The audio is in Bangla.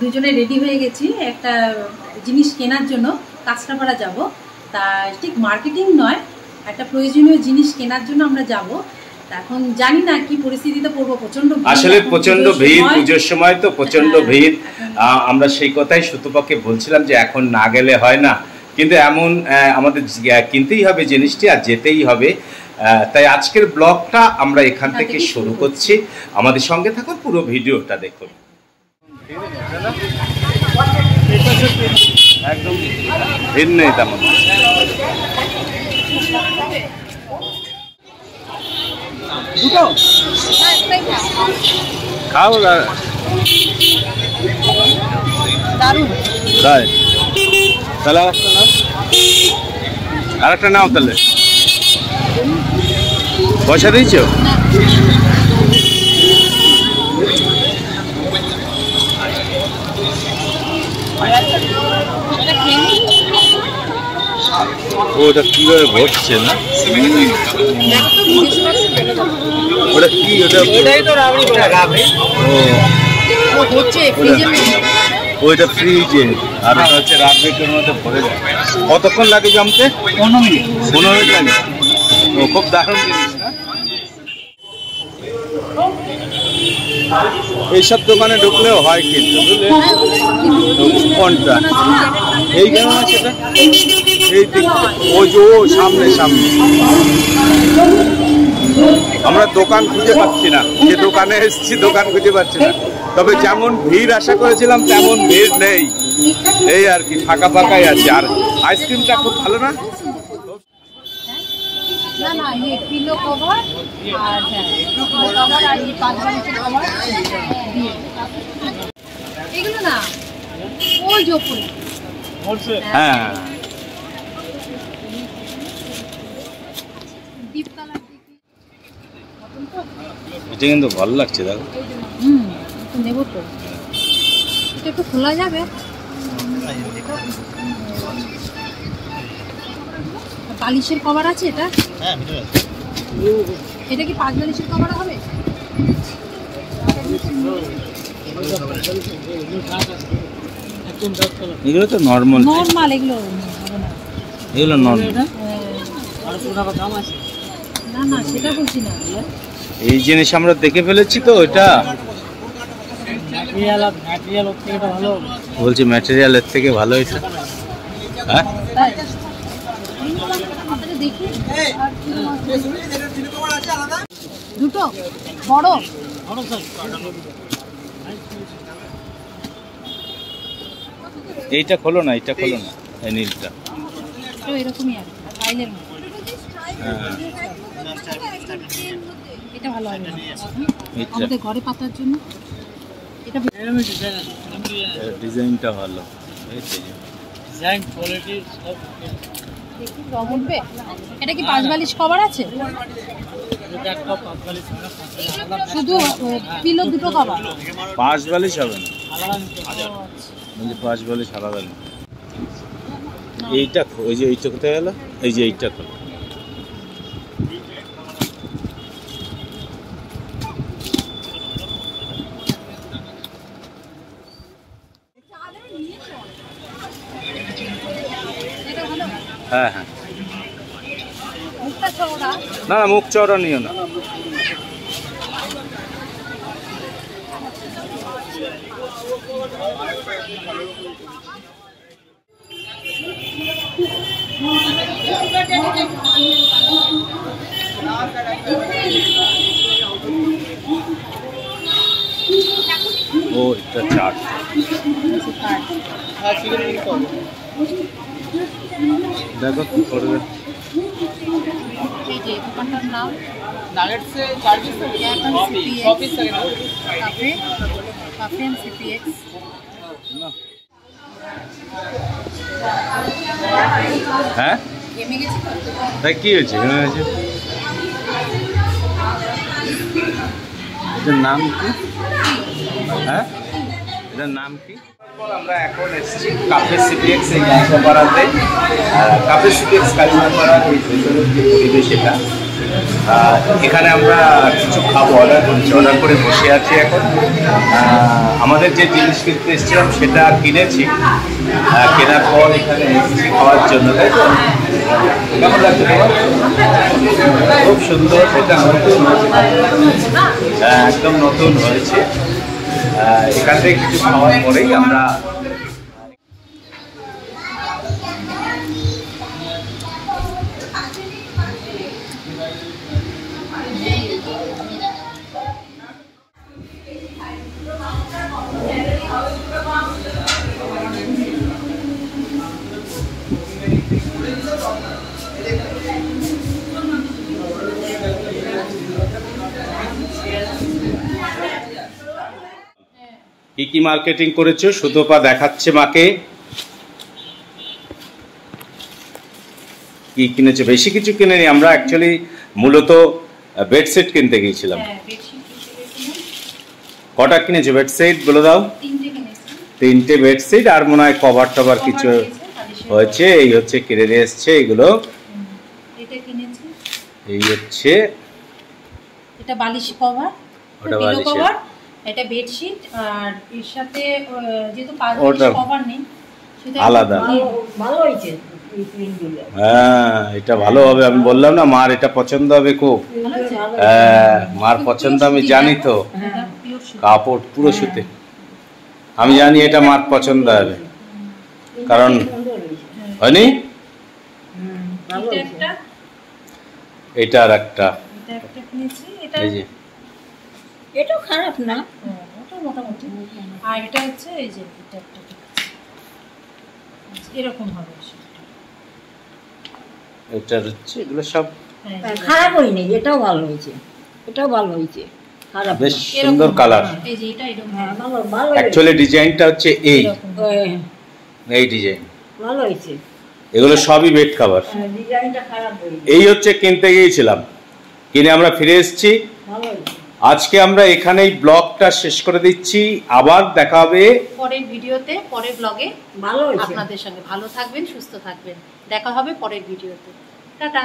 দুজনে রেডি হয়ে গেছি একটা জিনিস কেনার জন্য কাঁচরাপাড়া যাব। তা ঠিক মার্কেটিং নয় একটা প্রয়োজনীয় জিনিস কেনার জন্য আমরা যাব। এখন জানি না কি পরিস্থিতিতে পড়ব প্রচণ্ড আসলে প্রচণ্ড ভিড়। পুজোর সময় তো প্রচণ্ড হ্যাঁ, ভিড়। আমরা সেই কথাই সুতপক্ষে বলছিলাম যে এখন না গেলে হয় না। কিন্তু এমন আমাদের কিনতেই হবে জিনিসটি আর যেতেই হবে। তাই আজকের ব্লগটা আমরা এখান থেকে শুরু শুরু করছি। আমাদের সঙ্গে থাকুন পুরো ভিডিওটা দেখুন। একদম ভিড় নেই তেমন। দুটো? খাও আর- তাই? তাহলে নাও। আরেকটা নাও তাহলে। পয়সা দিয়েছ? ওটা কীভাবে ভরছে না? ওটা কি ওটা। ওইটা ফ্রিজে আর ওটা হচ্ছে রাতবেকের মধ্যে ভরে যায়। কতক্ষণ লাগে জমতে? পনেরো মিনিট। পনেরো মিনিট লাগে। ও খুব দারুণ জিনিস না? এইসব দোকানে ঢুকলেও হয় কিন্তু বুঝলে? কোনটা? এই কেমন এটা ওই যে ও সামনে সামনে। আমরা দোকান খুঁজে পাচ্ছি না। যে দোকানে এসেছি দোকান খুঁজে পাচ্ছি না। তবে যেমন ভিড় আশা করেছিলাম তেমন ভিড় নেই। এই আর কি ফাঁকা ফাঁকাই আছে। আর আইসক্রিমটা খুব ভালো না? না না এই পিলো কভার আর হ্যাঁ কভার আর এই পাঁচ কভার দিয়ে। এগুলো না ওই যে হ্যাঁ ডিপ কালার দেখি এটা কিন্তু ভালো লাগছে দেখো। হুম একটু নেব তো। এটা একটু খোলা যাবে? বালিশের কভার আছে এটা? এটা কি পাঁচ বালিশের কভার হবে? এগুলো তো নর্মাল নর্মাল এগুলো এগুলো নর্মাল না না সেটা বলছি না। এই জিনিস আমরা দেখে ফেলেছি তো এটা ম্যাটেরিয়াল থেকে ভালো। বলছি ম্যাটেরিয়ালের থেকে ভালো এটা হ্যাঁ? আছে। দুটো? বড়? বড় এইটা খোলো না এইটা খোলো না এই নীলটা। এরকমই আর ফাইলের মতো। হ্যাঁ। এটা ভালো হবে এইটা আমাদের ঘরে পাতার জন্য এটা ডিজাইনটা ভালো। ডিজাইন কোয়ালিটি সব এটা কি পাঁচ বালিশ কভার আছে? এটা শুধু পিলো দুটো কভার? পাঁচ বালিশ হবে। না পাঁচ বালিশ আলাদা এইটা ওই যে এইটা কোথায় গেল? এই যে এইটা খোলো। হ্যাঁ হ্যাঁ। মুখটা চওড়া না না মুখ চওড়া নিও না। ও এটা চাট হ্যাঁ চিকেন উইং তো দেখো কি করবে এই যে দোকানটার নাম নাগেট से चार piece coffee, coffee second cafe cafe and CPX হ্যাঁ গেমে গেছি তো তাই কি হয়েছে এখানে আছে এটার নাম কি হ্যাঁ এটার নাম কি? আমরা এখন এসেছি কাফে সিপিএক্স এই কাঁচাপাড়াতে কাফে সিপিএক্স কাঁচাপাড়ার এই ভেতরের পরিবেশ এটা এখানে আমরা কিছু খাব অর্ডার করছি অর্ডার করে বসে আছি এখন। আমাদের যে জিনিস কিনতে এসেছিলাম সেটা কিনেছি। কেনার পর এখানে এসেছি খাওয়ার জন্য তাই তো? কেমন লাগছে খুব সুন্দর এটা নতুন হয়েছে। হ্যাঁ, একদম নতুন হয়েছে। এখান থেকে কিছু খাওয়ার পরেই আমরা কি কি মার্কেটিং করেছ? সুতপা দেখাচ্ছে মাকে। কি কিনেছো? বেশি কিছু কিনেনি আমরা অ্যাকচুয়ালি মূলত বেডশিট কিনতে গিয়েছিলাম। হ্যাঁ কিনতে গেছিলাম। কটা কিনেছো? বেডশিট বলে দাও। তিনটে বেডশিট আর মনে হয় কভার টভার কিছু হয়েছে। এই হচ্ছে কিনে নিয়ে এসছে এগুলো। এই হচ্ছে। এটা বালিশ কভার ওটা পিলো বালিশের। কভার এটা বেডশিট আর এর সাথে যেহেতু পাঁচ ওটা কভার নেই আলাদা। ভালো হয়েছে হ্যাঁ এটা ভালো হবে আমি বললাম না মার এটা পছন্দ হবে খুব। হ্যাঁ মার পছন্দ আমি জানি তো। কাপড়। পুরো সুতে। আমি জানি এটা মার পছন্দ হবে। কারণ হয়নি? এটা হয়েছে। একটা। এটা আর একটা এই যে। এটাও খারাপ না। ওটা মোটামুটি। আর এটা হচ্ছে এই যে এটা একটা। এরকম হবে। এটা হচ্ছে এগুলো সব হ্যাঁ, হ্যাঁ, খারাপ হয়নি এটাও ভালো হয়েছে। এটাও ভালো হয়েছে খারাপ বেশ সুন্দর। কালার এই যে এটা এরকম হ্যাঁ, ভালো ভালো অ্যাকচুয়ালি ডিজাইনটা হচ্ছে এই। ওই, এই ডিজাইন ভালো হয়েছে। এগুলো সবই বেড হ্যাঁ, ডিজাইনটা খারাপ এই হচ্ছে কিনতে গিয়েছিলাম। কিনে আমরা ফিরে এসেছি। ভালো হয়েছে। আজকে আমরা এখানেই ব্লগটা শেষ করে দিচ্ছি। আবার দেখা হবে। পরের ভিডিওতে পরের ব্লগে। ভালো আপনাদের সঙ্গে ভালো থাকবেন সুস্থ থাকবেন। দেখা হবে পরের ভিডিওতে। টাটা।